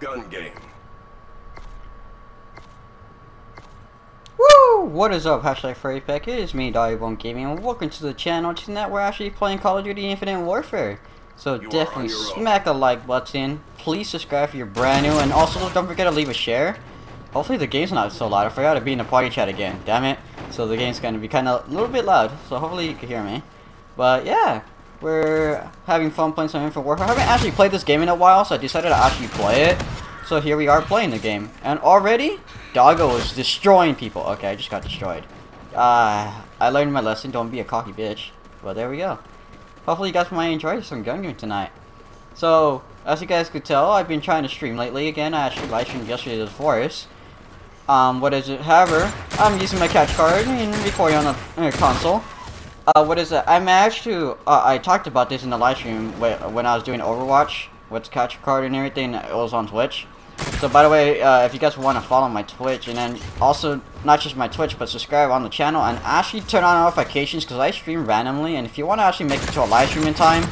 gun game. Woo! What is up, hashtag FurryPack? It is me, Doggybone Gaming, and welcome to the channel. Tonight we're actually playing Call of Duty Infinite Warfare. So You definitely own. smack the like button. Please subscribe if you're brand new, and also don't forget to leave a share. Hopefully the game's not so loud. I forgot to be in the party chat again. Damn it. So the game's gonna be kind of a little bit loud. So hopefully you can hear me. But yeah, we're having fun playing some Infinite Warfare. I haven't actually played this game in a while, so I decided to actually play it. So here we are playing the game. And already, Doggo is destroying people. Okay, I just got destroyed. Uh, I learned my lesson. Don't be a cocky bitch. But there we go. Hopefully you guys might enjoy some gun game tonight. So, as you guys could tell, I've been trying to stream lately. Again, I actually live streamed yesterday as Forest. Um, what is it? However, I'm using my catch card and recording on a uh, console. Uh, what is it? I managed to, uh, I talked about this in the live stream wh- when I was doing Overwatch with catch card and everything. It was on Twitch. So by the way, uh, if you guys want to follow my Twitch and then also not just my Twitch but subscribe on the channel and actually turn on notifications because I stream randomly and if you want to actually make it to a live stream in time,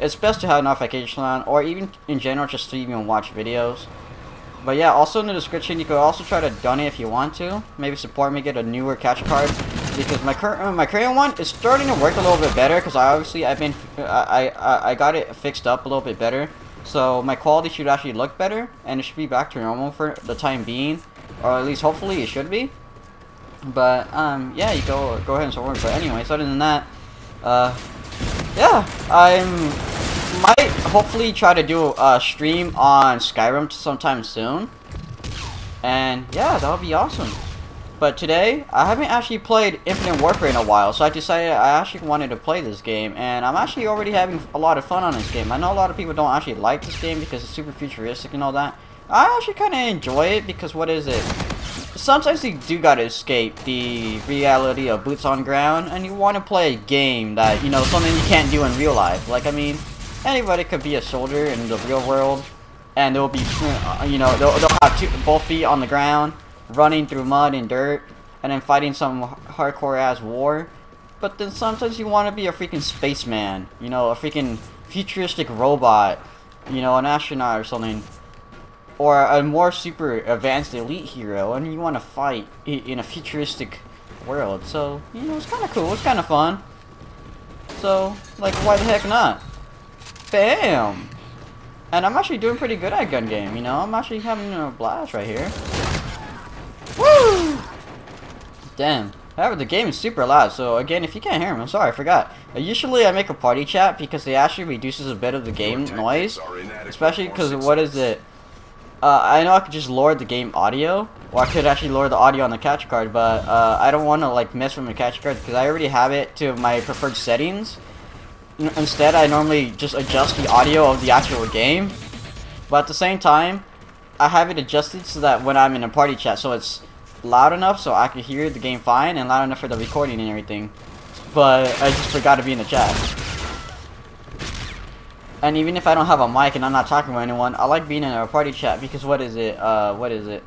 it's best to have notifications on or even in general just to even watch videos. But yeah, also in the description you could also try to donate if you want to. Maybe support me get a newer catch card because my current uh, my current one is starting to work a little bit better because I obviously I've been I, I I got it fixed up a little bit better. So my quality should actually look better and it should be back to normal for the time being or at least hopefully it should be. But um yeah, you go go ahead and support. But anyways, other than that, uh yeah, I'm might hopefully try to do a stream on Skyrim sometime soon. And yeah, that would be awesome. But today, I haven't actually played Infinite Warfare in a while, so I decided I actually wanted to play this game, and I'm actually already having a lot of fun on this game. I know a lot of people don't actually like this game because it's super futuristic and all that. I actually kind of enjoy it because what is it? Sometimes you do gotta escape the reality of boots on ground, and you want to play a game that, you know, something you can't do in real life. Like, I mean, anybody could be a soldier in the real world, and they'll be, uh, you know, they'll, they'll have two, both feet on the ground, running through mud and dirt, and then fighting some hardcore ass war. But then sometimes you want to be a freaking spaceman, you know, a freaking futuristic robot, you know, an astronaut or something. Or a more super advanced elite hero, and you want to fight in a futuristic world. So, you know, it's kind of cool, it's kind of fun. So, like, why the heck not? Bam! And I'm actually doing pretty good at gun game, you know? I'm actually having a blast right here. Woo! Damn. However, the game is super loud, so again, if you can't hear me, I'm sorry, I forgot. Uh, usually I make a party chat because it actually reduces a bit of the game noise. tactics are inadequate Especially because what is it? Uh, I know I could just lower the game audio, or I could actually lower the audio on the catch card, but uh, I don't want to like mess with my catch card because I already have it to my preferred settings. N- Instead, I normally just adjust the audio of the actual game, but at the same time, I have it adjusted so that when I'm in a party chat, so it's loud enough so I can hear the game fine and loud enough for the recording and everything. But I just forgot to be in the chat. And even if I don't have a mic and I'm not talking to anyone, I like being in a party chat because what is it? Uh, what is it?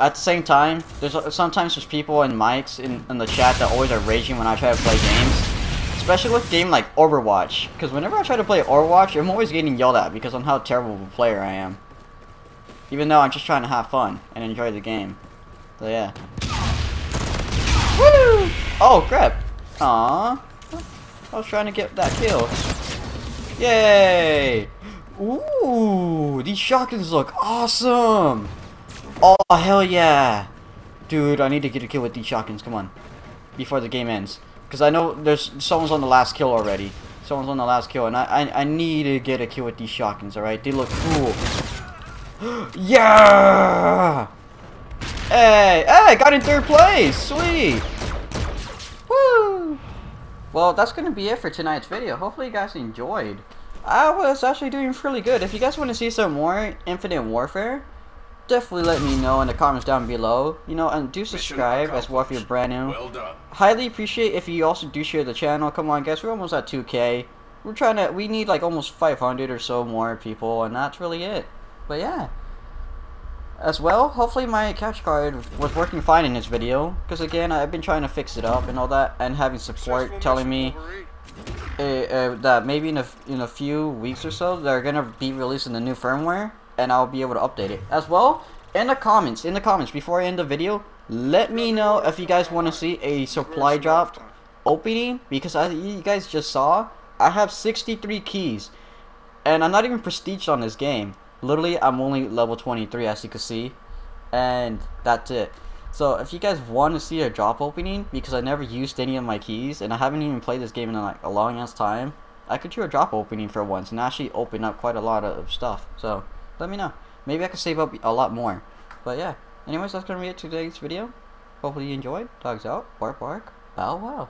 At the same time, there's sometimes there's people and mics in, in the chat that always are raging when I try to play games. Especially with game like Overwatch. Because whenever I try to play Overwatch, I'm always getting yelled at because of how terrible of a player I am. Even though I'm just trying to have fun and enjoy the game. So yeah. Woo! Oh crap! Aww. I was trying to get that kill. Yay! Ooh, these shotguns look awesome! Oh, hell yeah! Dude, I need to get a kill with these shotguns, come on. Before the game ends. Because I know there's someone's on the last kill already. Someone's on the last kill, and I, I, I need to get a kill with these shotguns, alright? They look cool. yeah! Hey, hey, I got in third place! Sweet! Woo! Well, that's going to be it for tonight's video. Hopefully you guys enjoyed. I was actually doing really good. If you guys want to see some more Infinite Warfare, definitely let me know in the comments down below. You know, and do subscribe as well if you're brand new. Well done. Highly appreciate if you also do share the channel. Come on, guys, we're almost at 2K. We're trying to, we need like almost 500 or so more people, and that's really it. But yeah. As well, hopefully my catch card was working fine in this video. Because again, I've been trying to fix it up and all that, and having support telling me uh, uh, that maybe in a, in a few weeks or so, they're gonna be releasing the new firmware. and I'll be able to update it as well. In the comments, in the comments before I end the video, let me know if you guys want to see a supply drop opening because as you guys just saw, I have 63 keys, and I'm not even prestiged on this game. Literally, I'm only level 23 as you can see, and that's it. So if you guys want to see a drop opening, because I never used any of my keys, and I haven't even played this game in like a long ass time, I could do a drop opening for once and actually open up quite a lot of stuff. So let me know. Maybe I could save up a lot more. But yeah. Anyways, that's gonna be it today's video. Hopefully you enjoyed. Dogs out. Bark bark. Bow wow.